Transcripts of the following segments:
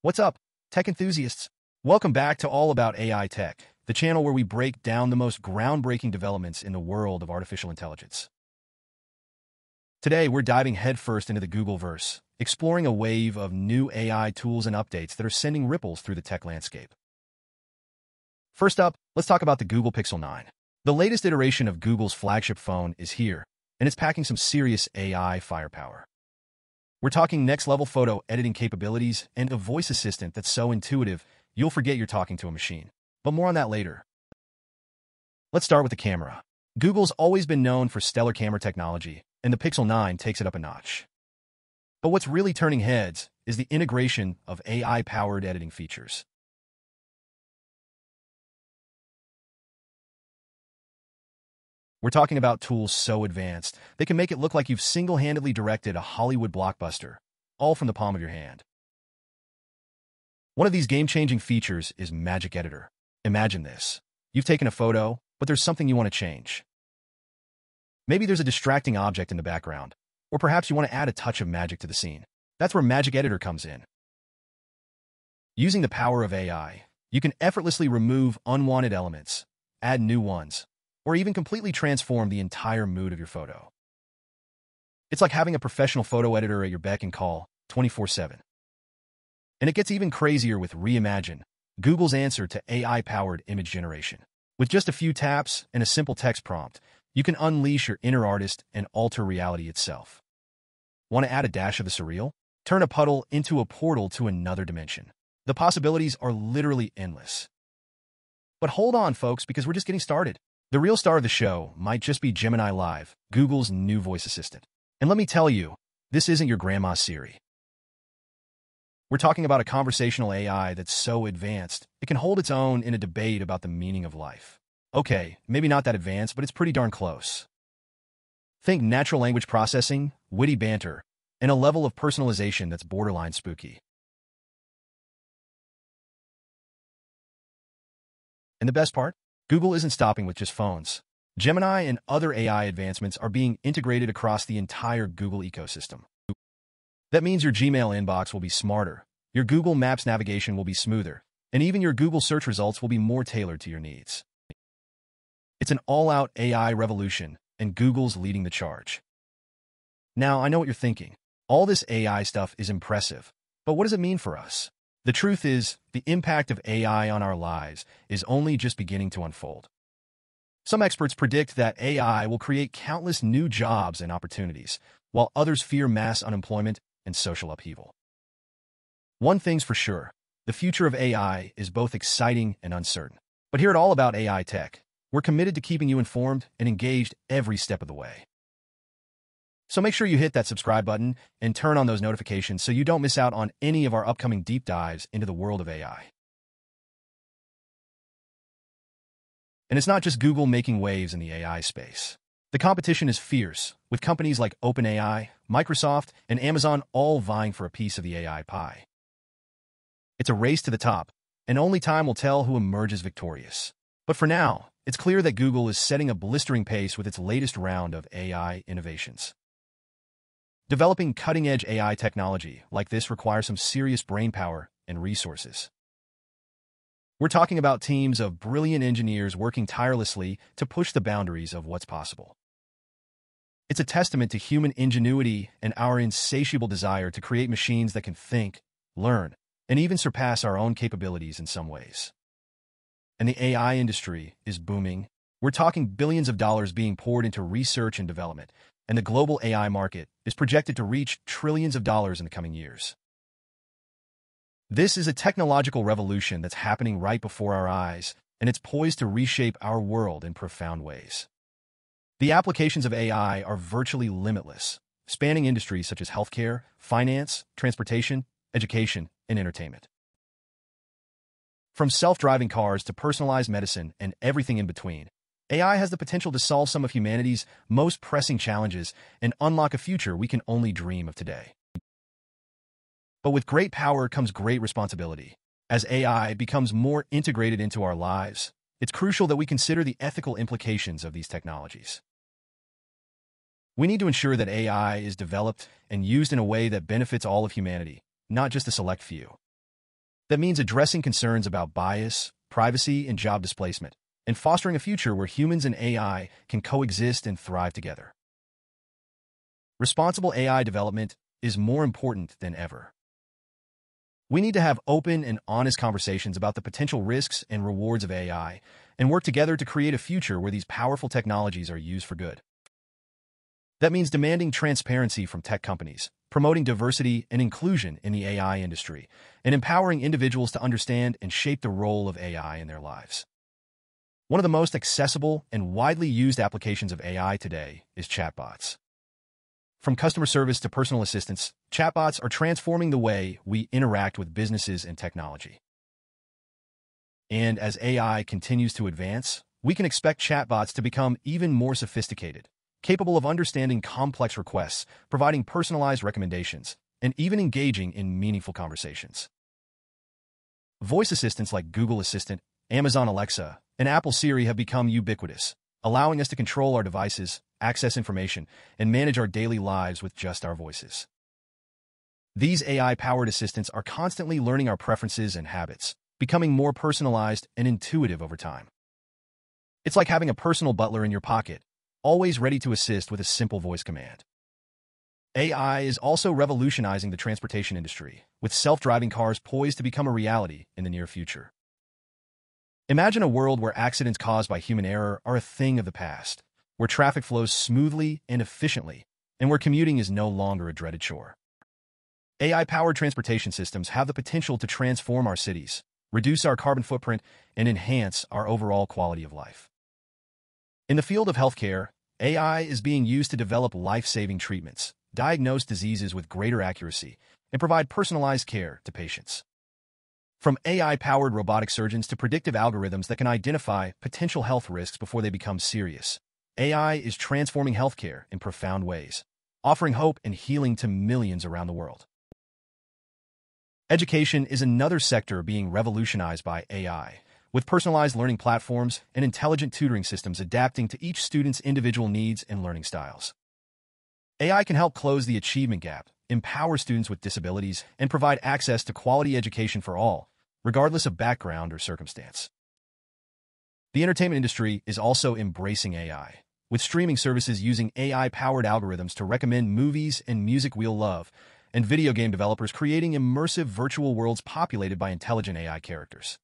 What's up, tech enthusiasts? Welcome back to All About AI Tech, the channel where we break down the most groundbreaking developments in the world of artificial intelligence. Today, we're diving headfirst into the Googleverse, exploring a wave of new AI tools and updates that are sending ripples through the tech landscape. First up, let's talk about the Google Pixel 9. The latest iteration of Google's flagship phone is here, and it's packing some serious AI firepower. We're talking next-level photo editing capabilities and a voice assistant that's so intuitive, you'll forget you're talking to a machine. But more on that later. Let's start with the camera. Google's always been known for stellar camera technology, and the Pixel 9 takes it up a notch. But what's really turning heads is the integration of AI-powered editing features. We're talking about tools so advanced, they can make it look like you've single-handedly directed a Hollywood blockbuster, all from the palm of your hand. One of these game-changing features is Magic Editor. Imagine this. You've taken a photo, but there's something you want to change. Maybe there's a distracting object in the background, or perhaps you want to add a touch of magic to the scene. That's where Magic Editor comes in. Using the power of AI, you can effortlessly remove unwanted elements, add new ones, or even completely transform the entire mood of your photo. It's like having a professional photo editor at your beck and call 24-7. And it gets even crazier with Reimagine, Google's answer to AI-powered image generation. With just a few taps and a simple text prompt, you can unleash your inner artist and alter reality itself. Want to add a dash of the surreal? Turn a puddle into a portal to another dimension. The possibilities are literally endless. But hold on, folks, because we're just getting started. The real star of the show might just be Gemini Live, Google's new voice assistant. And let me tell you, this isn't your grandma's Siri. We're talking about a conversational AI that's so advanced, it can hold its own in a debate about the meaning of life. Okay, maybe not that advanced, but it's pretty darn close. Think natural language processing, witty banter, and a level of personalization that's borderline spooky. And the best part? Google isn't stopping with just phones. Gemini and other AI advancements are being integrated across the entire Google ecosystem. That means your Gmail inbox will be smarter, your Google Maps navigation will be smoother, and even your Google search results will be more tailored to your needs. It's an all-out AI revolution, and Google's leading the charge. Now, I know what you're thinking. All this AI stuff is impressive, but what does it mean for us? The truth is, the impact of AI on our lives is only just beginning to unfold. Some experts predict that AI will create countless new jobs and opportunities, while others fear mass unemployment and social upheaval. One thing's for sure, the future of AI is both exciting and uncertain. But here at All About AI Tech, we're committed to keeping you informed and engaged every step of the way. So make sure you hit that subscribe button and turn on those notifications so you don't miss out on any of our upcoming deep dives into the world of AI. And it's not just Google making waves in the AI space. The competition is fierce, with companies like OpenAI, Microsoft, and Amazon all vying for a piece of the AI pie. It's a race to the top, and only time will tell who emerges victorious. But for now, it's clear that Google is setting a blistering pace with its latest round of AI innovations. Developing cutting-edge AI technology like this requires some serious brainpower and resources. We're talking about teams of brilliant engineers working tirelessly to push the boundaries of what's possible. It's a testament to human ingenuity and our insatiable desire to create machines that can think, learn, and even surpass our own capabilities in some ways. And the AI industry is booming. We're talking billions of dollars being poured into research and development, and the global AI market is projected to reach trillions of dollars in the coming years. This is a technological revolution that's happening right before our eyes, and it's poised to reshape our world in profound ways. The applications of AI are virtually limitless, spanning industries such as healthcare, finance, transportation, education, and entertainment. From self-driving cars to personalized medicine and everything in between, AI has the potential to solve some of humanity's most pressing challenges and unlock a future we can only dream of today. But with great power comes great responsibility. As AI becomes more integrated into our lives, it's crucial that we consider the ethical implications of these technologies. We need to ensure that AI is developed and used in a way that benefits all of humanity, not just a select few. That means addressing concerns about bias, privacy, and job displacement, and fostering a future where humans and AI can coexist and thrive together. Responsible AI development is more important than ever. We need to have open and honest conversations about the potential risks and rewards of AI and work together to create a future where these powerful technologies are used for good. That means demanding transparency from tech companies, promoting diversity and inclusion in the AI industry, and empowering individuals to understand and shape the role of AI in their lives. One of the most accessible and widely used applications of AI today is chatbots. From customer service to personal assistance, chatbots are transforming the way we interact with businesses and technology. And as AI continues to advance, we can expect chatbots to become even more sophisticated, capable of understanding complex requests, providing personalized recommendations, and even engaging in meaningful conversations. Voice assistants like Google Assistant, Amazon Alexa, and Apple Siri have become ubiquitous, allowing us to control our devices, access information, and manage our daily lives with just our voices. These AI-powered assistants are constantly learning our preferences and habits, becoming more personalized and intuitive over time. It's like having a personal butler in your pocket, always ready to assist with a simple voice command. AI is also revolutionizing the transportation industry, with self-driving cars poised to become a reality in the near future. Imagine a world where accidents caused by human error are a thing of the past, where traffic flows smoothly and efficiently, and where commuting is no longer a dreaded chore. AI-powered transportation systems have the potential to transform our cities, reduce our carbon footprint, and enhance our overall quality of life. In the field of healthcare, AI is being used to develop life-saving treatments, diagnose diseases with greater accuracy, and provide personalized care to patients. From AI-powered robotic surgeons to predictive algorithms that can identify potential health risks before they become serious, AI is transforming healthcare in profound ways, offering hope and healing to millions around the world. Education is another sector being revolutionized by AI, with personalized learning platforms and intelligent tutoring systems adapting to each student's individual needs and learning styles. AI can help close the achievement gap, empower students with disabilities, and provide access to quality education for all, regardless of background or circumstance. The entertainment industry is also embracing AI, with streaming services using AI-powered algorithms to recommend movies and music we'll love, and video game developers creating immersive virtual worlds populated by intelligent AI characters.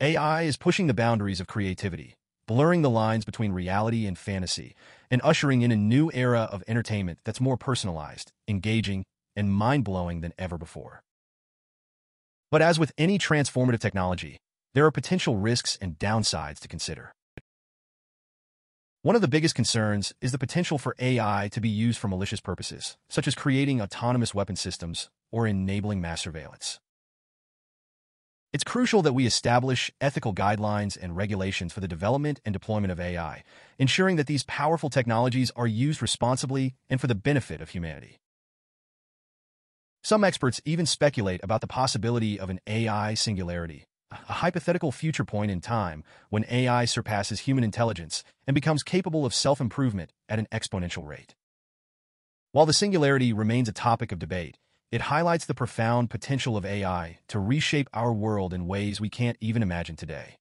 AI is pushing the boundaries of creativity, blurring the lines between reality and fantasy, and ushering in a new era of entertainment that's more personalized, engaging, and mind-blowing than ever before. But as with any transformative technology, there are potential risks and downsides to consider. One of the biggest concerns is the potential for AI to be used for malicious purposes, such as creating autonomous weapon systems or enabling mass surveillance. It's crucial that we establish ethical guidelines and regulations for the development and deployment of AI, ensuring that these powerful technologies are used responsibly and for the benefit of humanity. Some experts even speculate about the possibility of an AI singularity, a hypothetical future point in time when AI surpasses human intelligence and becomes capable of self-improvement at an exponential rate. While the singularity remains a topic of debate, it highlights the profound potential of AI to reshape our world in ways we can't even imagine today.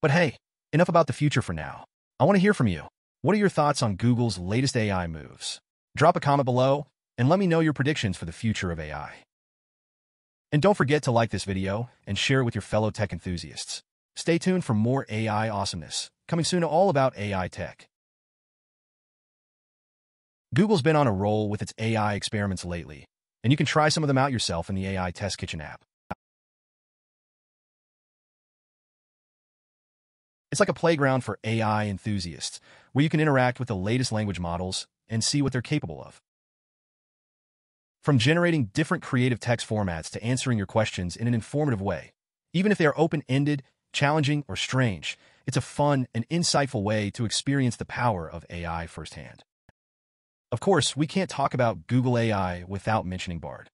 But hey, enough about the future for now. I want to hear from you. What are your thoughts on Google's latest AI moves? Drop a comment below and let me know your predictions for the future of AI. And don't forget to like this video and share it with your fellow tech enthusiasts. Stay tuned for more AI awesomeness, coming soon to all about AI tech. Google's been on a roll with its AI experiments lately, and you can try some of them out yourself in the AI Test Kitchen app. It's like a playground for AI enthusiasts, where you can interact with the latest language models and see what they're capable of. From generating different creative text formats to answering your questions in an informative way, even if they are open-ended, challenging, or strange, it's a fun and insightful way to experience the power of AI firsthand. Of course, we can't talk about Google AI without mentioning Bard.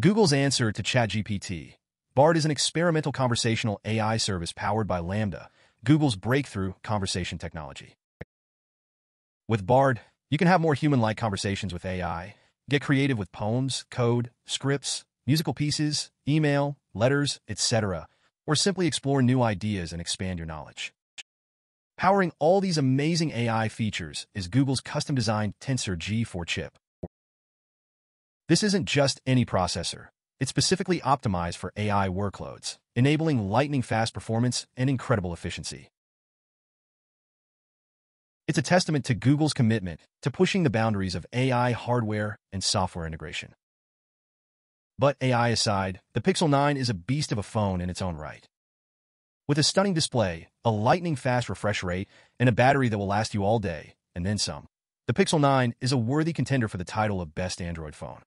Google's answer to ChatGPT, Bard is an experimental conversational AI service powered by LaMDA, Google's breakthrough conversation technology. With Bard, you can have more human-like conversations with AI, Get creative with poems, code, scripts, musical pieces, email, letters, etc., or simply explore new ideas and expand your knowledge. Powering all these amazing AI features is Google's custom-designed Tensor G4 chip. This isn't just any processor. It's specifically optimized for AI workloads, enabling lightning-fast performance and incredible efficiency. It's a testament to Google's commitment to pushing the boundaries of AI hardware and software integration. But AI aside, the Pixel 9 is a beast of a phone in its own right. With a stunning display, a lightning-fast refresh rate, and a battery that will last you all day, and then some, the Pixel 9 is a worthy contender for the title of Best Android Phone.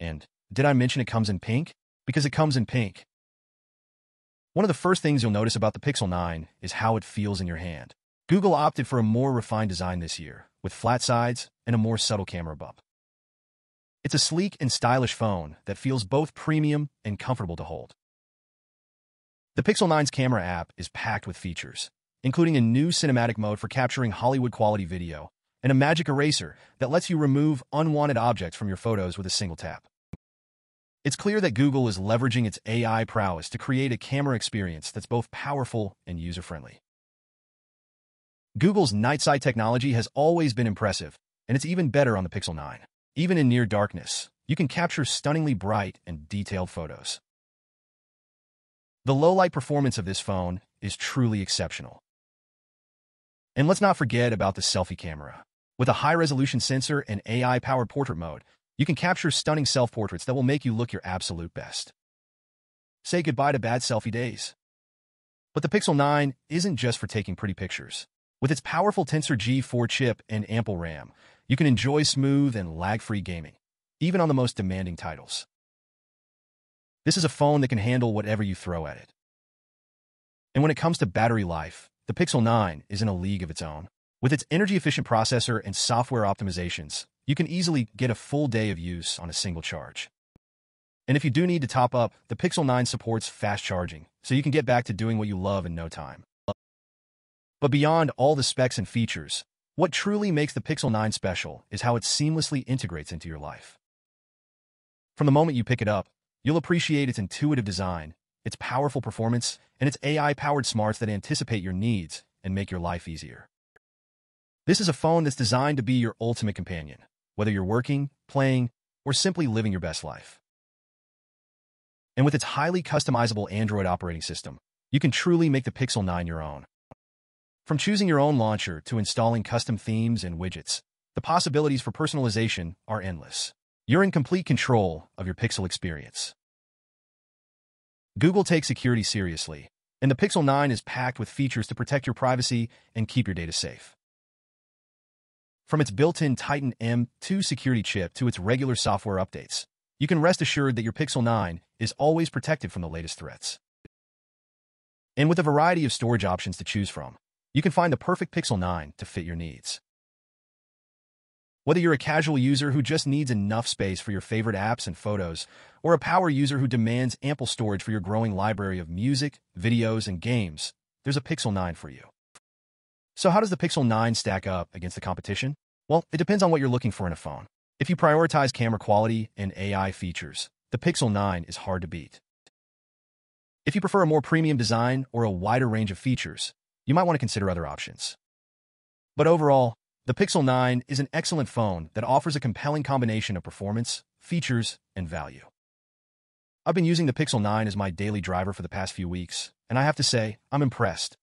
And did I mention it comes in pink? Because it comes in pink. One of the first things you'll notice about the Pixel 9 is how it feels in your hand. Google opted for a more refined design this year, with flat sides and a more subtle camera bump. It's a sleek and stylish phone that feels both premium and comfortable to hold. The Pixel 9's camera app is packed with features, including a new cinematic mode for capturing Hollywood-quality video and a magic eraser that lets you remove unwanted objects from your photos with a single tap. It's clear that Google is leveraging its AI prowess to create a camera experience that's both powerful and user-friendly. Google's night sight technology has always been impressive, and it's even better on the Pixel 9. Even in near darkness, you can capture stunningly bright and detailed photos. The low-light performance of this phone is truly exceptional. And let's not forget about the selfie camera. With a high-resolution sensor and AI-powered portrait mode, you can capture stunning self-portraits that will make you look your absolute best. Say goodbye to bad selfie days. But the Pixel 9 isn't just for taking pretty pictures. With its powerful Tensor G4 chip and ample RAM, you can enjoy smooth and lag-free gaming, even on the most demanding titles. This is a phone that can handle whatever you throw at it. And when it comes to battery life, the Pixel 9 is in a league of its own. With its energy-efficient processor and software optimizations, you can easily get a full day of use on a single charge. And if you do need to top up, the Pixel 9 supports fast charging, so you can get back to doing what you love in no time. But beyond all the specs and features, what truly makes the Pixel 9 special is how it seamlessly integrates into your life. From the moment you pick it up, you'll appreciate its intuitive design, its powerful performance, and its AI-powered smarts that anticipate your needs and make your life easier. This is a phone that's designed to be your ultimate companion, whether you're working, playing, or simply living your best life. And with its highly customizable Android operating system, you can truly make the Pixel 9 your own. From choosing your own launcher to installing custom themes and widgets, the possibilities for personalization are endless. You're in complete control of your Pixel experience. Google takes security seriously, and the Pixel 9 is packed with features to protect your privacy and keep your data safe. From its built-in Titan M2 security chip to its regular software updates, you can rest assured that your Pixel 9 is always protected from the latest threats. And with a variety of storage options to choose from, you can find the perfect Pixel 9 to fit your needs. Whether you're a casual user who just needs enough space for your favorite apps and photos, or a power user who demands ample storage for your growing library of music, videos, and games, there's a Pixel 9 for you. So how does the Pixel 9 stack up against the competition? Well, it depends on what you're looking for in a phone. If you prioritize camera quality and AI features, the Pixel 9 is hard to beat. If you prefer a more premium design or a wider range of features, you might want to consider other options. But overall, the Pixel 9 is an excellent phone that offers a compelling combination of performance, features, and value. I've been using the Pixel 9 as my daily driver for the past few weeks, and I have to say, I'm impressed.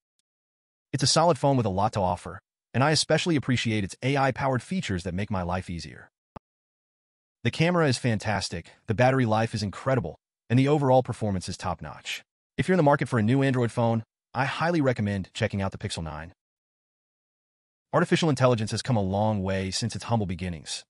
It's a solid phone with a lot to offer, and I especially appreciate its AI-powered features that make my life easier. The camera is fantastic, the battery life is incredible, and the overall performance is top-notch. If you're in the market for a new Android phone, I highly recommend checking out the Pixel 9. Artificial intelligence has come a long way since its humble beginnings.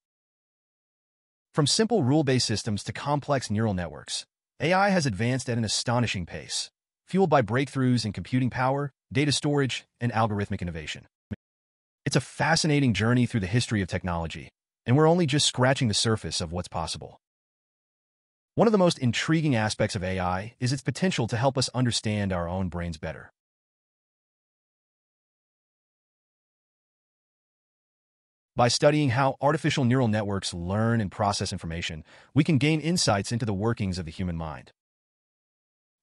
From simple rule-based systems to complex neural networks, AI has advanced at an astonishing pace, fueled by breakthroughs in computing power, data storage, and algorithmic innovation. It's a fascinating journey through the history of technology, and we're only just scratching the surface of what's possible. One of the most intriguing aspects of AI is its potential to help us understand our own brains better. By studying how artificial neural networks learn and process information, we can gain insights into the workings of the human mind.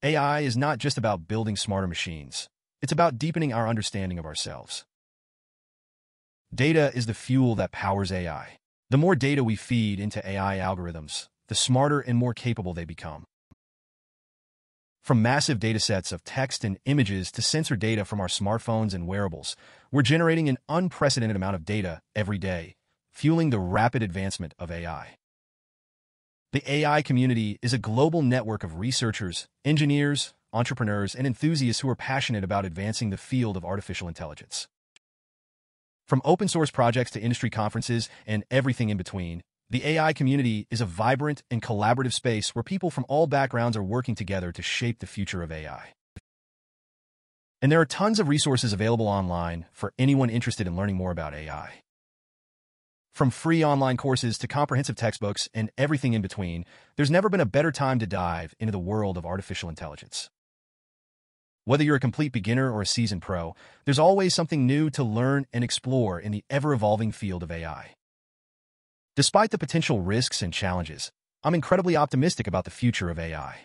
AI is not just about building smarter machines. It's about deepening our understanding of ourselves. Data is the fuel that powers AI. The more data we feed into AI algorithms, the smarter and more capable they become. From massive datasets of text and images to sensor data from our smartphones and wearables, we're generating an unprecedented amount of data every day, fueling the rapid advancement of AI. The AI community is a global network of researchers, engineers, entrepreneurs, and enthusiasts who are passionate about advancing the field of artificial intelligence. From open source projects to industry conferences and everything in between, the AI community is a vibrant and collaborative space where people from all backgrounds are working together to shape the future of AI. And there are tons of resources available online for anyone interested in learning more about AI. From free online courses to comprehensive textbooks and everything in between, there's never been a better time to dive into the world of artificial intelligence. Whether you're a complete beginner or a seasoned pro, there's always something new to learn and explore in the ever-evolving field of AI. Despite the potential risks and challenges, I'm incredibly optimistic about the future of AI.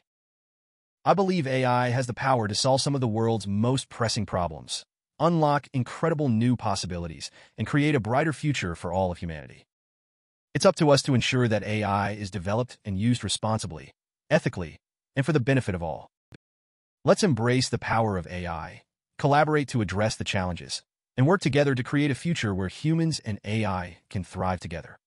I believe AI has the power to solve some of the world's most pressing problems, unlock incredible new possibilities, and create a brighter future for all of humanity. It's up to us to ensure that AI is developed and used responsibly, ethically, and for the benefit of all. Let's embrace the power of AI, collaborate to address the challenges, and work together to create a future where humans and AI can thrive together.